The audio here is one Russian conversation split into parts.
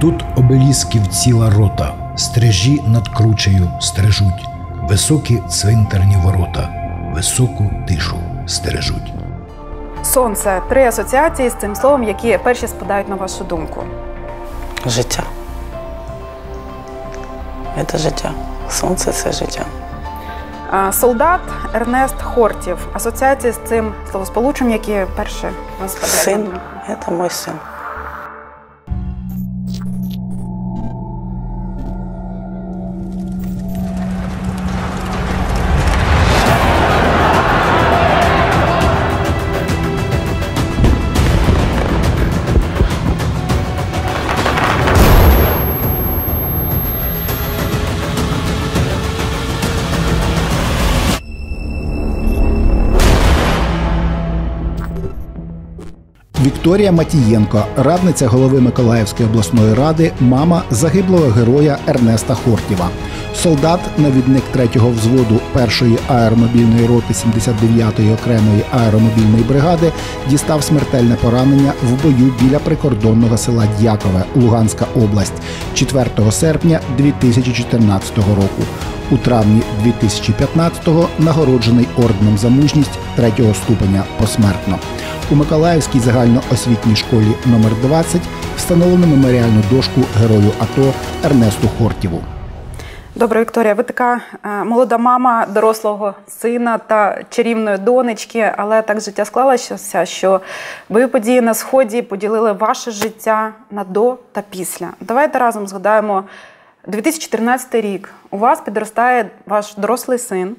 Тут обелісків ціла рота, стрижі над кручею стрижуть, високі цвинтарні ворота, високу тишу стережуть. Сонце три асоціації з цим словом, які перші спадають на вашу думку. Життя. Це життя. Сонце це життя. А, Солдат Ернест Хортів. Асоціації з цим словосполученням, які перші вас спадають. на Сын. думку. Это Вікторія Матієнко, радниця голови Миколаївської обласної ради, мама загиблого героя Ернеста Хортєва. Солдат, навідник 3-го взводу 1-ї аеромобільної роти 79-ї окремої аеромобільної бригади, дістав смертельне поранення в бою біля прикордонного села Дякове, Луганська область, 4 серпня 2014 року. У травні 2015-го нагороджений орденом за мужність 3-го ступеня посмертно. У Миколаївській загальноосвітній школі номер 20 встановлено меморіальну дошку герою АТО Ернесту Хортєву. Добре, Вікторія, ви така е, молода мама дорослого сина та чарівної донечки, але так життя склалося, що бойові події на сході поділили ваше життя на до та після. Давайте разом згадаємо 2014 рік. У вас підростає ваш дорослий син.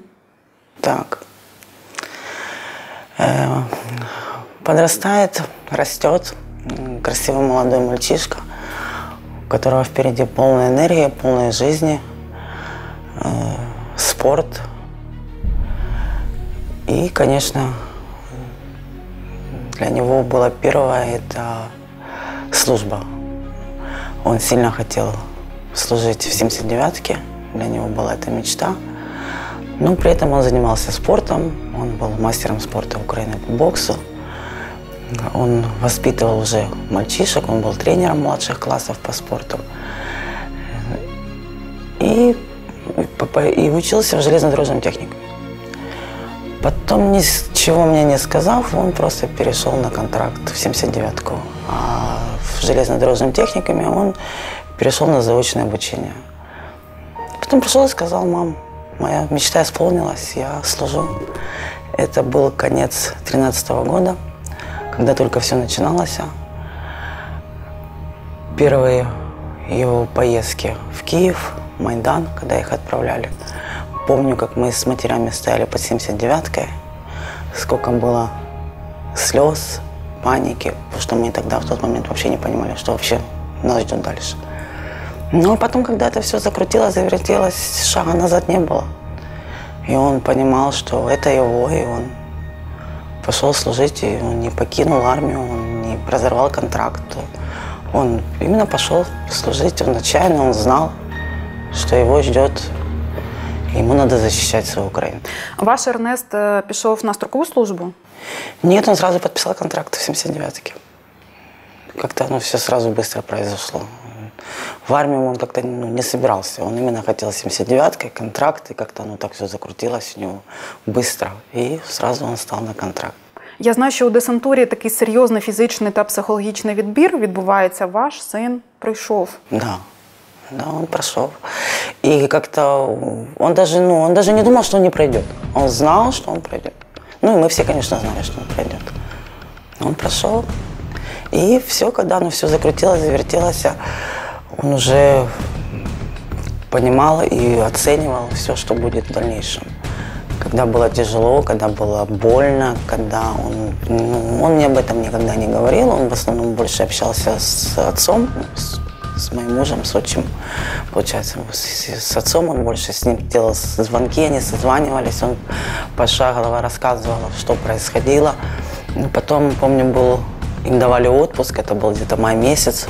Так. Э, Подрастает, растет. Красивый молодой мальчишка, у которого впереди полная энергия, полная жизни, э, спорт. И, конечно, для него было первое – это служба. Он сильно хотел служить в 79-ке, для него была эта мечта. Но при этом он занимался спортом, он был мастером спорта Украины по боксу. Он воспитывал уже мальчишек, он был тренером младших классов по спорту. И, и учился в железнодорожном техникуме. Потом, ничего мне не сказав, он просто перешел на контракт в 79-ку. А в железнодорожном техникуме он перешел на заочное обучение. Потом пришел и сказал, мам, моя мечта исполнилась, я служу. Это был конец 13 года, когда только все начиналось. Первые его поездки в Киев, Майдан, когда их отправляли. Помню, как мы с матерями стояли под 79-кой, сколько было слез, паники, потому что мы тогда в тот момент вообще не понимали, что вообще нас ждет дальше. Но потом, когда это все закрутилось, завертелось, шага назад не было. И он понимал, что это его, и он пошел служить, и он не покинул армию, он не разорвал контракт. Он именно пошел служить, он отчаянно, он знал, что его ждет, ему надо защищать свою Украину. Ваш Ернест е, пішов на строкову службу. Нет, он сразу подписал контракт в 79-ке. Как-то оно все сразу быстро произошло. В армию он как-то ну, не собирался. Он именно хотел 79-кой, контракт, и как-то оно так все закрутилось у него быстро. И сразу он стал на контракт. Я знаю, що у десантурі такий серйозний фізичний та психологічний відбір відбувається. Ваш син пройшов. Да, да, он прошел. И как-то он даже, ну, он даже не думал, что он не пройдет. Он знал, что он пройдет. Ну, и мы все, конечно, знали, что он пройдет. Он прошел. И все, когда оно все закрутилось, завертелось, он уже понимал и оценивал все, что будет в дальнейшем. Когда было тяжело, когда было больно, когда он... ну, он мне об этом никогда не говорил, он в основном больше общался с отцом, с, с моим мужем, с отчим, получается. С, с отцом он больше с ним делал звонки, они созванивались, он пошагово рассказывал, что происходило. Ну, Потом, помню, был, им давали отпуск, это был где-то май месяц,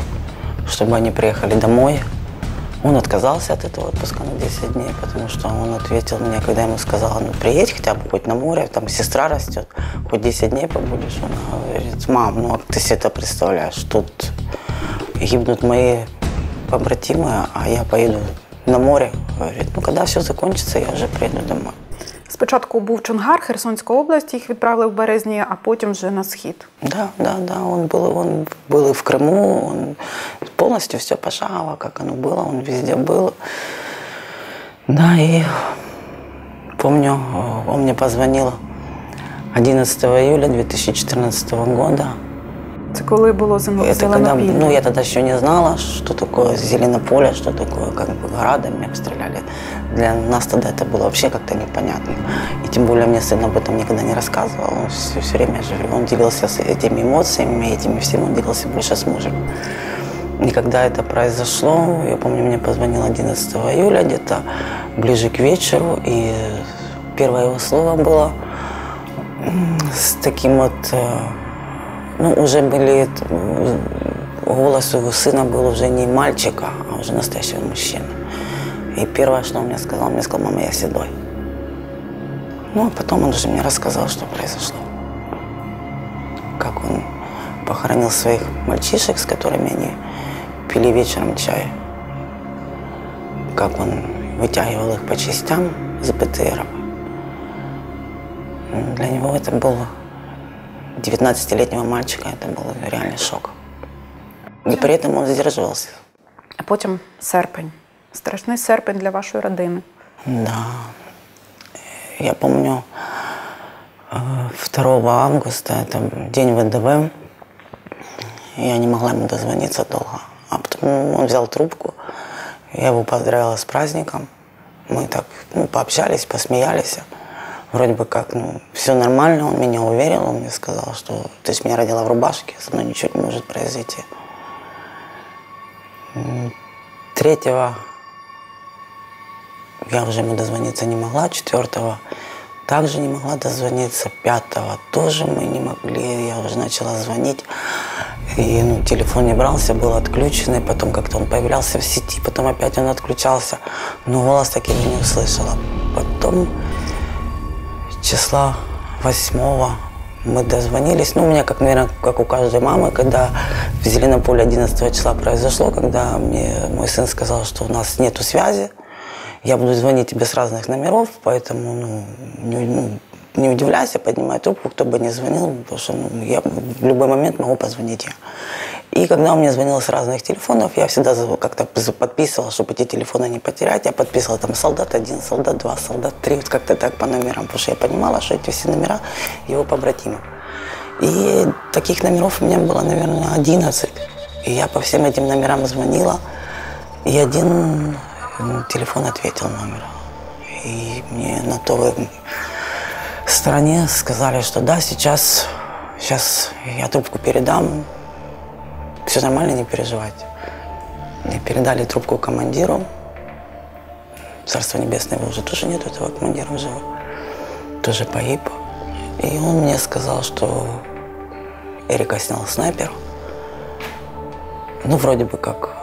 чтобы они приехали домой. Он отказался от этого отпуска на 10 дней, потому что он ответил мне, когда я ему сказала, ну приедь хотя бы хоть на море, там сестра растет, хоть 10 дней побудешь. Он говорит, мам, ну ты себе это представляешь, тут гибнут мои побратимы, а я поеду на море. Говорит, ну когда все закончится, я уже приеду домой. Спочатку був Чонгар, Херсонська область, їх відправили в березні, а потім вже на схід. Да, да, да, он был, он был и в Крыму, он полностью все пошагово, как оно было, он везде был. Да, и помню, он мне позвонил 11 июля 2014 года. Це коли було зелено- Это когда, зеленопілля. ну, я тогда еще не знала, что такое Зеленополе, что такое как бы градами обстреляли. Для нас тогда это было вообще как-то непонятно. И тем более мне сын об этом никогда не рассказывал. Он все, все время же, он делился с этими эмоциями, этими всем он делился больше с мужем. И когда это произошло, я помню, мне позвонил 11 июля, где-то ближе к вечеру, и первое его слово было с таким вот, э, ну, уже были, м, голос у сына был уже не мальчика, а уже настоящего мужчины. И первое, что он мне сказал, он мне сказал, мама, я седой. Ну, а потом он уже мне рассказал, что произошло. Как он похоронил своих мальчишек, с которыми они пили вечером чай. Как он вытягивал их по частям с БТРом. Ну, Для него это был 19-летнего мальчика, это был реальный шок. И при этом он сдерживался. А потім серпень. Страшний серпень для вашої родини. Да. Я помню, э, 2 августа, это день ВДВ, я не могла ему дозвониться долго. А потом он взял трубку, я его поздравила с праздником. Мы так ну, пообщались, посмеялись. Вроде бы как, ну, все нормально, он меня уверил, он мне сказал, что ты ж меня родила в рубашке, со мной ничего не может произойти. М, Третьего я уже ему дозвониться не могла. Четвертого также не могла дозвониться. Пятого тоже мы не могли. Я уже начала звонить. И ну, телефон не брался, был отключенный. Потом как-то он появлялся в сети, потом опять он отключался. Но голос так я не услышала. Потом числа восьмого мы дозвонились. Ну, у меня, как, наверное, как у каждой мамы, когда в Зеленополе 11 числа произошло, когда мне мой сын сказал, что у нас нету связи, я буду звонить тебе с разных номеров, поэтому ну, не, ну, не удивляйся, поднимай трубку, кто бы ни звонил, потому что ну, я в любой момент могу позвонить я. И когда он мне звонил с разных телефонов, я всегда как-то подписывала, чтобы эти телефоны не потерять. Я подписывала там солдат один, солдат два, солдат три, вот как-то так по номерам, потому что я понимала, что эти все номера его побратимы. И таких номеров у меня было, наверное, 11. И я по всем этим номерам звонила, и один телефон ответил номер. И мне на той стороне сказали, что да, сейчас, сейчас я трубку передам, все нормально, не переживайте. И передали трубку командиру. Царство Небесное, его уже тоже нет, этого командира уже тоже погиб. И он мне сказал, что Эрика снял снайпер. Ну, вроде бы как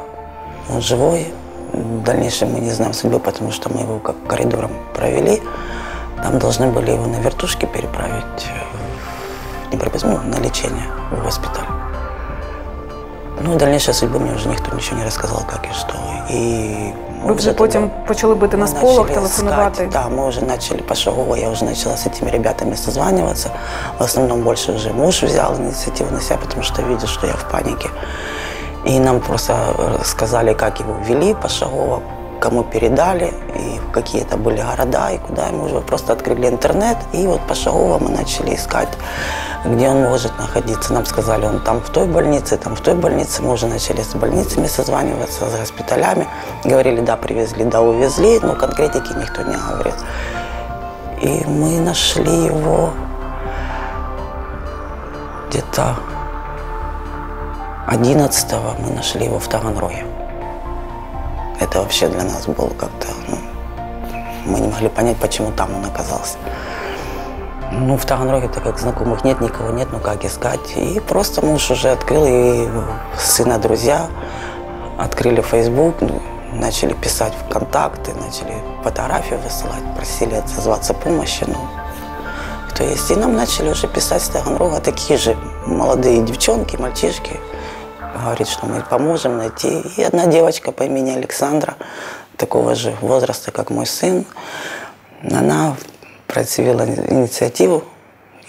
он живой. В дальнейшем мы не знаем судьбы, потому что мы его как коридором провели. Там должны были его на вертушке переправить э, в Днепропетровск, ну, на лечение в госпиталь. Ну, и дальнейшей судьбы мне уже никто ничего не рассказал, как и что. И Ви мы вже тогда- потім почали бити на сполох, телефонувати. Да, мы уже начали пошагово, я уже начала с этими ребятами созваниваться. В основном больше уже муж взял инициативу на себя, потому что видел, что я в панике. И нам просто сказали, как его ввели пошагово, кому передали, и какие это были города, и куда. И мы уже просто открыли интернет, и вот пошагово мы начали искать, где он может находиться. Нам сказали, он там в той больнице, там в той больнице. Мы уже начали с больницами созваниваться, с госпиталями. Говорили, да, привезли, да, увезли, но конкретики никто не говорил. И мы нашли его где-то 11 мы нашли его в Таганроге. Это вообще для нас было как-то, ну, мы не могли понять, почему там он оказался. Ну, в Таганроге, так как знакомых нет, никого нет, ну как искать. И просто муж уже открыл, и сына друзья открыли Facebook, ну, начали писать в контакты, начали фотографии высылать, просили отозваться помощи. Ну, кто есть. И нам начали уже писать с Таганрога такие же молодые девчонки, мальчишки. Говорит, что мы поможем найти. И одна девочка по имени Александра, такого же возраста, как мой сын, она проявила инициативу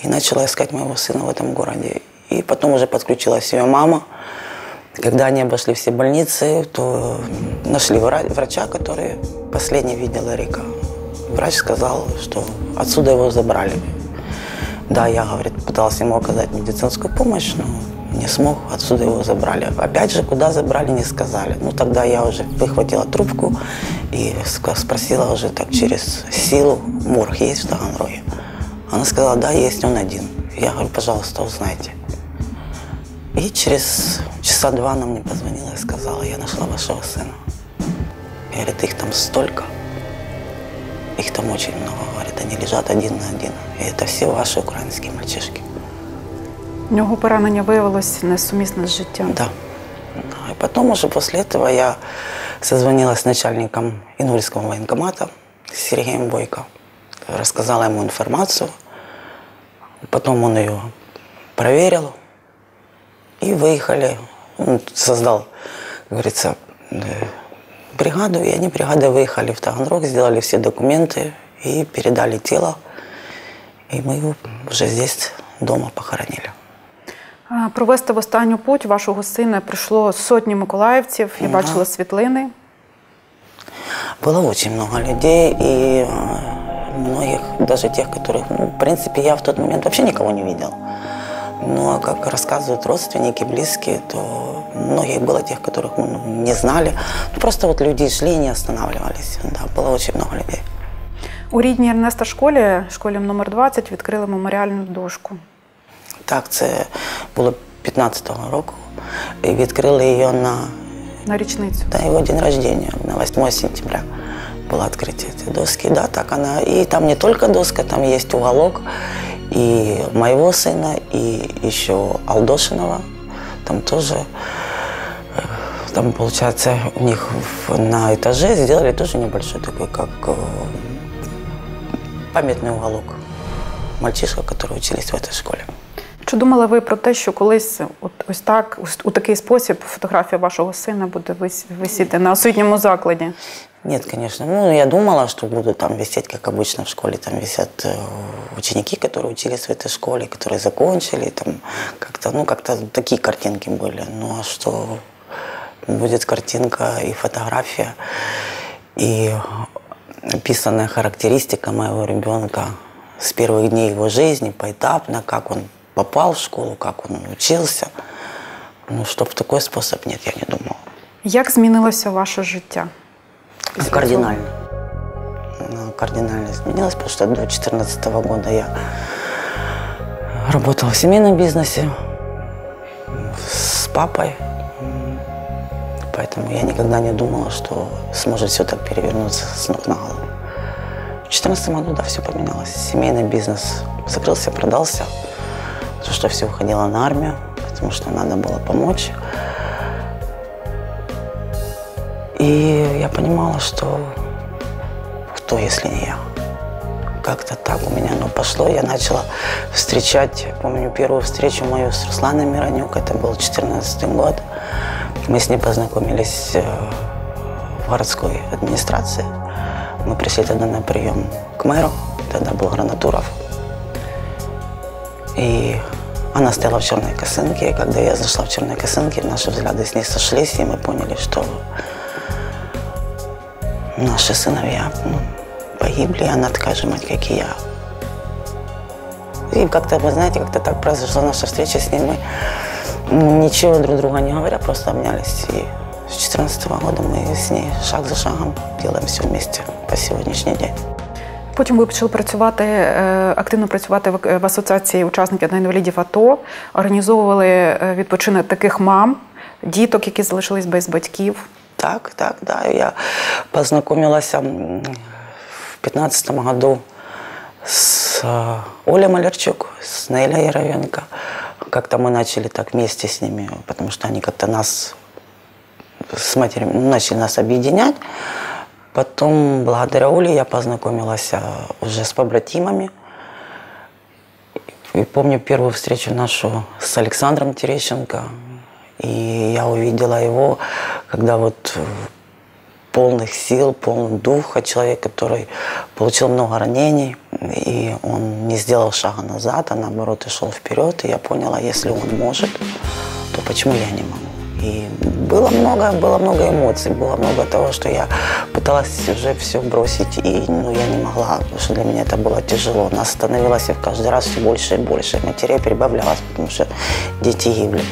и начала искать моего сына в этом городе. И потом уже подключилась ее мама. Когда они обошли все больницы, то нашли врача, который последний видел Рика. Врач сказал, что отсюда его забрали. Да, я, говорит, пытался ему оказать медицинскую помощь, но не смог, отсюда его забрали. Опять же, куда забрали, не сказали. Ну, тогда я уже выхватила трубку и спросила уже так через силу, морг есть в Таганроге? Она сказала, да, есть, он один. Я говорю, пожалуйста, узнайте. И через часа два она мне позвонила и сказала, я нашла вашего сына. Говорит, их там столько. Их там очень много, говорит, они лежат один на один. И это все ваши украинские мальчишки. У нього поранення виявилось несумісне з життям. Да. И потом уже после этого я созвонилась с начальником Ингульского военкомата Сергеем Бойко. Рассказала ему информацию. Потом он ее проверил. И выехали. Он создал, как говорится, бригаду. И они бригадой выехали в Таганрог, сделали все документы и передали тело. И мы его уже здесь дома похоронили. Провести в останню путь вашого сина прийшло сотні миколаївців. Я да. бачила світлини. Было очень много людей, и многих, даже тех, которых, ну, в принципе, я в тот момент вообще никого не видел. Но, как рассказывают родственники, близкие, то многих было тех, которых мы ну, не знали. Ну, просто вот люди шли и не останавливались. Да, было очень много людей. У рідній Ернеста школі, школі номер 20, відкрили меморіальну дошку. Так, це було 15-го року. І відкрили її на на річницю. Да, его день рождения, на 8 сентября было открытие этой доски. Да, так она. И там не только доска, там есть уголок и моего сына, и еще Алдошинова. Там тоже, э, там, получается, у них на этаже сделали тоже небольшой такой, как э, памятный уголок мальчишек, которые учились в этой школе. Чи думали ви про те, що колись от ось так, у такий спосіб фотографія вашого сина буде висіти на освітньому закладі? Нет, конечно. Ну, я думала, что буду там висеть, как обычно в школе. Там висят э, ученики, которые учились в этой школе, которые закончили. Там как-то, ну, как-то такие картинки были. Ну, а что будет картинка и фотография, и описанная характеристика моего ребенка с первых дней его жизни, поэтапно, как он попал в школу, как он учился. Ну, щоб такой способ нет, я не думала. Як змінилося ваше життя? Кардинально. Ну, кардинально изменилось, потому что до 2014 года я работала в семейном бизнесе с папой. Поэтому я никогда не думала, что сможет все так перевернуться с ног на голову. В 2014 году, да, все поменялось. Семейный бизнес закрылся, продался то, что все уходило на армию, потому что надо было помочь. И я понимала, что кто, если не я. Как-то так у меня оно пошло. Я начала встречать, помню, первую встречу мою с Русланом Миронюк, это был 14 год. Мы с ней познакомились э, в городской администрации. Мы пришли тогда на прием к мэру, тогда был Гранатуров. И она стояла в черной косынке, и когда я зашла в черной косынке, наши взгляды с ней сошлись, и мы поняли, что наши сыновья ну, погибли, и она такая же мать, как и я. И как-то, вы знаете, как-то так произошла наша встреча с ней. Мы ничего друг друга не говоря, просто обнялись. И с 2014 года мы с ней шаг за шагом делаем все вместе по сегодняшний день. Потім ви почали працювати е, активно працювати в асоціації учасників та інвалідів АТО, організовували е, відпочинок таких мам, діток, які залишились без батьків. Так, так, да. Я познакомилась в 2015 году с е, Олей Малярчук, с Нелей Яровенко. Как-то мы начали так вместе с ними, потому что они как-то нас с матерью начали нас объединять. Потом, благодаря Оле, я познакомилась а, уже с побратимами. И помню первую встречу нашу с Александром Терещенко. И я увидела его, когда вот полных сил, полных духа, человек, который получил много ранений, и он не сделал шага назад, а наоборот и шел вперед. И я поняла, если он может, то почему я не могу? И было много, было много эмоций, было много того, что я пыталась уже все бросить, и ну, я не могла, потому что для меня это было тяжело. Нас становилось каждый раз все больше и больше. Матерей прибавлялось, потому что дети гибли.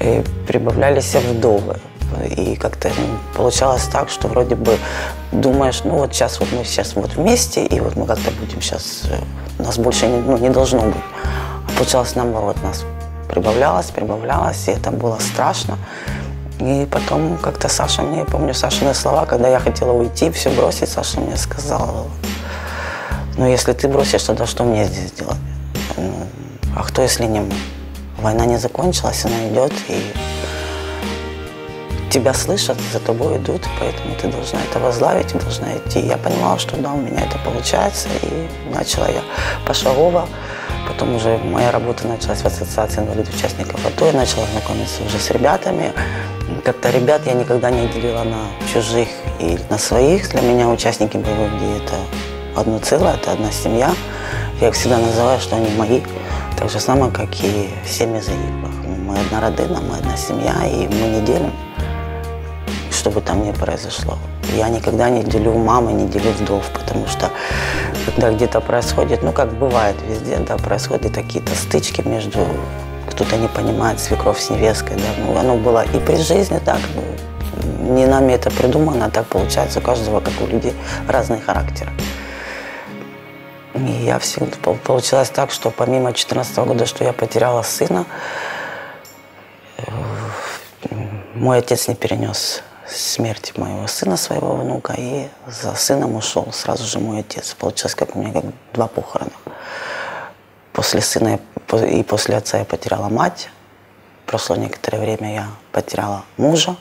И прибавлялись вдовы. И как-то получалось так, что вроде бы думаешь, ну вот сейчас вот мы сейчас вот вместе, и вот мы как-то будем сейчас, э, нас больше не, ну, не должно быть. А получалось наоборот, нас прибавлялось, прибавлялось, и это было страшно. И потом как-то Саша мне, я помню Сашины слова, когда я хотела уйти, все бросить, Саша мне сказала, ну если ты бросишь, тогда что мне здесь делать? Ну, а кто, если не мы? Война не закончилась, она идет, и тебя слышат, за тобой идут, поэтому ты должна это возглавить и должна идти. Я понимала, что да, у меня это получается, и начала я пошагово. Потом уже моя работа началась в ассоциации инвалидов участников АТО, я начала знакомиться уже с ребятами. Как-то ребят я никогда не делила на чужих и на своих. Для меня участники боевых действий – это одно целое, это одна семья. Я их всегда называю, что они мои. Так же самое, как и семьи загиблых. Мы одна родина, мы одна семья, и мы не делим что бы там ни произошло. Я никогда не делю мамы, не делю вдов, потому что когда где-то происходит, ну как бывает везде, да, происходят какие-то стычки между, кто-то не понимает свекровь с невесткой, да, ну оно было и при жизни так, не нами это придумано, а так получается у каждого, как у людей, разный характер. И я всегда получилось так, что помимо 2014 года, что я потеряла сына, э, мой отец не перенес смерти моего сына, своего внука, и за сыном ушел сразу же мой отец. Получилось, как у меня как два похорона. После сына и после отца я потеряла мать. Прошло некоторое время я потеряла мужа.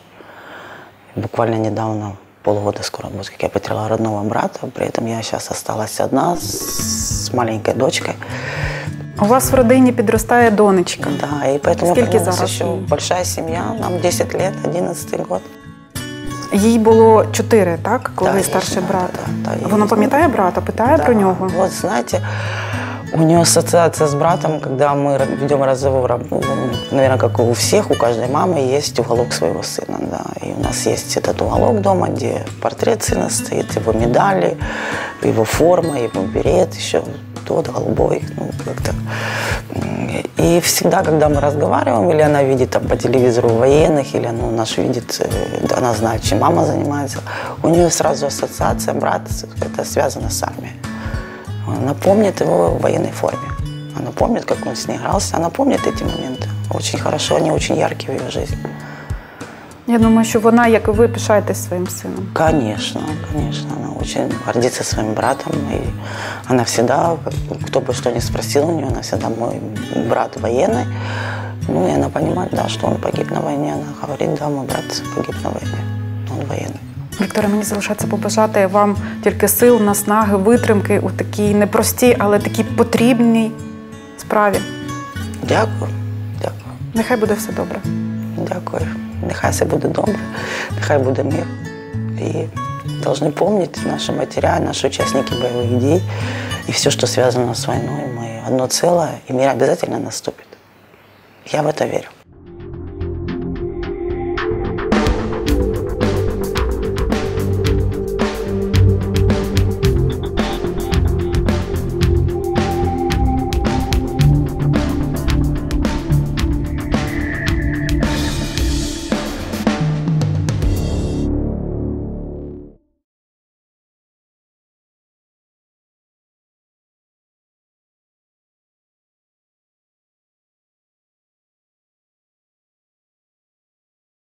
Буквально недавно, полгода скоро будет, как я потеряла родного брата. При этом я сейчас осталась одна с маленькой дочкой. У вас в родині підростає донечка. Да, и поэтому Скільки у нас зараз еще їй? большая семья, нам 10 лет, 11 год. Їй було чотири, так? Коли Да, старший їй, брат. да, да, їй Вона було. пам'ятає брата, питає про нього. Вот знаете, у нее ассоциация с братом, когда мы ведем разговор, ну, наверное, как у всех, у каждой мамы есть уголок своего сына, да. И у нас есть этот уголок дома, где портрет сына стоит, его медали, его форма, его берет, еще тот голубой, ну, как-то. И всегда, когда мы разговариваем, или она видит там по телевизору военных, или она наш видит, э, она знает, чем мама занимается, у нее сразу ассоциация брат, это связано с армией. Она помнит его в военной форме. Она помнит, как он с ней игрался. Она помнит эти моменты. Очень хорошо, они очень яркие в ее жизни. Я думаю, що вона, як і ви, пишаєтесь своїм сином. Конечно, конечно. Она очень гордится своим братом. И она всегда, как бы, кто бы что ни спросил у нее, она всегда мой брат военный. Ну, и она понимает, да, что он погиб на войне. Она говорит, да, мой брат погиб на войне. Он военный. Вікторія, мені залишається побажати вам тільки сил, наснаги, витримки у такій непростій, але такій потрібній справі. Дякую, дякую. Нехай буде все добре. Дякую. Нехай все буде добре, нехай буде мир. И должны помнить наши матеря, наши участники боевых дій и все, что связано с войной. Мы одно целое, и мир обязательно наступит. Я в это верю.